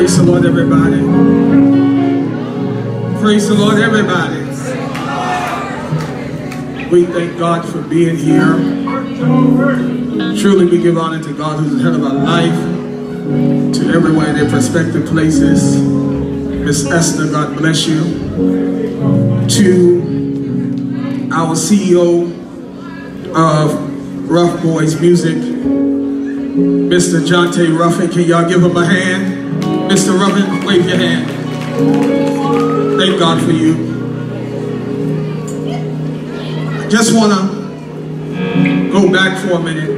Praise the Lord, everybody. Praise the Lord, everybody. We thank God for being here. Truly, we give honor to God who's the head of our life, to everyone in their prospective places. Miss Esther, God bless you. To our CEO of Rough Boys Music, Mr. Jonte Ruffin. Can y'all give him a hand? Mr. Ruffin, wave your hand. Thank God for you. I just want to go back for a minute.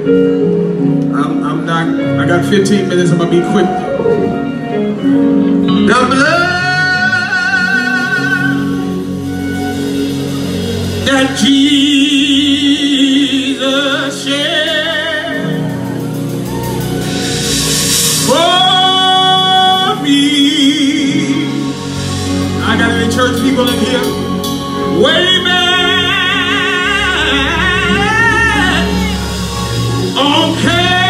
I'm, I'm not, I got 15 minutes, I'm going to be quick. The blood that Jesus church people in here? Way back. Okay.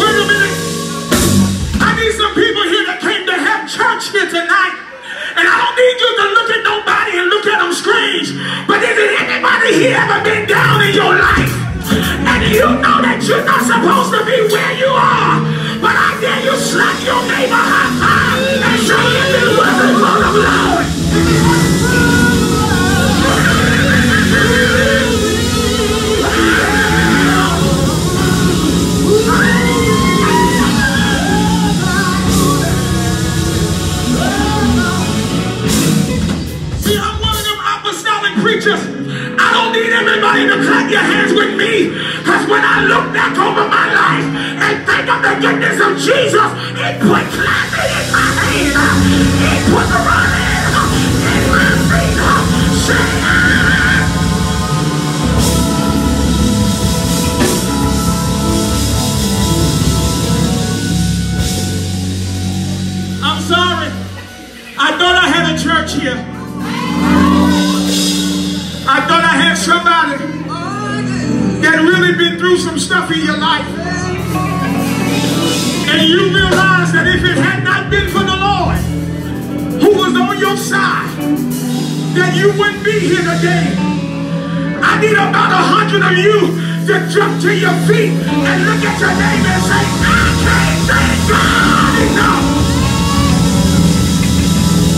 Wait a minute. I need some people here that came to have church here tonight. And I don't need you to look at nobody and look at them strange. But is it anybody here ever been down in your life? And you know that you're not supposed to be where you are. Preachers. I don't need everybody to clap your hands with me. Because when I look back over my life and think of the goodness of Jesus, it put clapping in my hand. It put running I had somebody that really been through some stuff in your life. And you realize that if it had not been for the Lord who was on your side, that you wouldn't be here today. I need about a hundred of you to jump to your feet and look at your name and say, I can't thank God enough.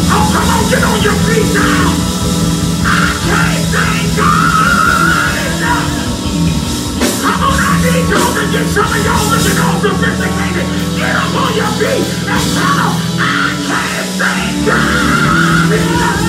Oh, come on, get on your feet now. Get some of y'all looking all sophisticated. Get up on your feet and tell them, I can't thank God.